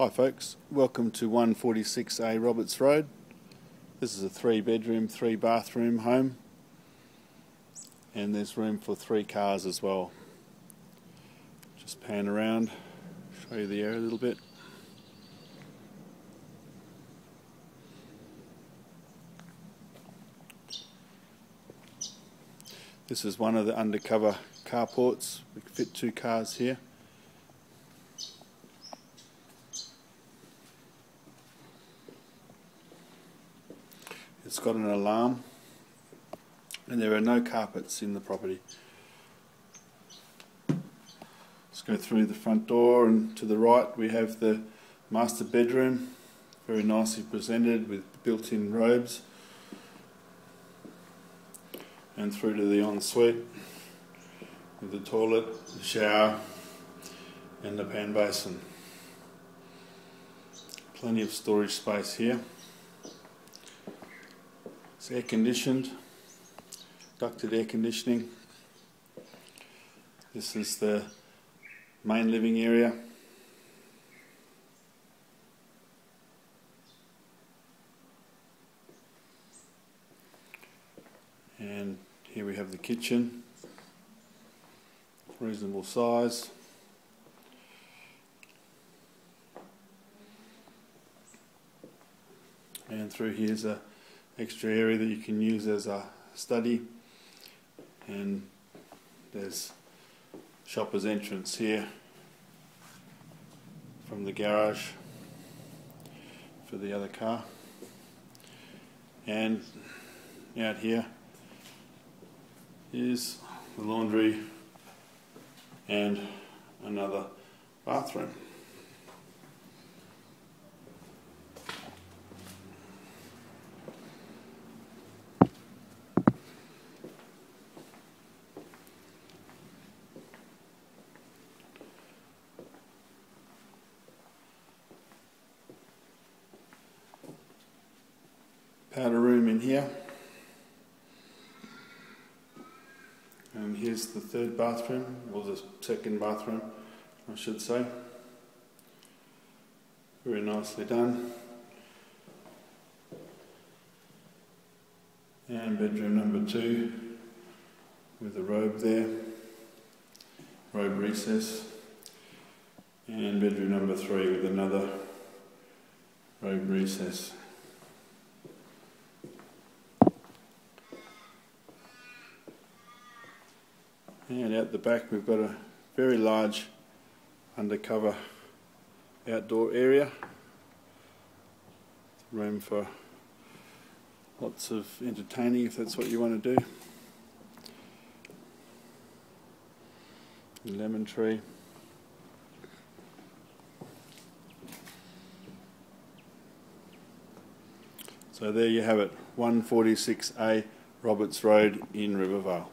Hi folks, welcome to 146A Roberts Road. This is a three bedroom, three bathroom home and there's room for three cars as well. Just pan around, show you the area a little bit. This is one of the undercover carports. We can fit two cars here. It's got an alarm and there are no carpets in the property. Let's go through the front door and to the right we have the master bedroom, very nicely presented with built-in robes and through to the ensuite with the toilet, the shower and the pan basin. Plenty of storage space here. It's air conditioned, ducted air conditioning. This is the main living area. And here we have the kitchen, reasonable size. And through here's a extra area that you can use as a study and there's shopper's entrance here from the garage for the other car and out here is the laundry and another bathroom. Powder room in here. And here's the third bathroom, or the second bathroom, I should say. Very nicely done. And bedroom number two with a robe there, robe recess. And bedroom number three with another robe recess. And out the back we've got a very large undercover outdoor area. Room for lots of entertaining if that's what you want to do. Lemon tree. So there you have it, 146A Roberts Road in Rivervale.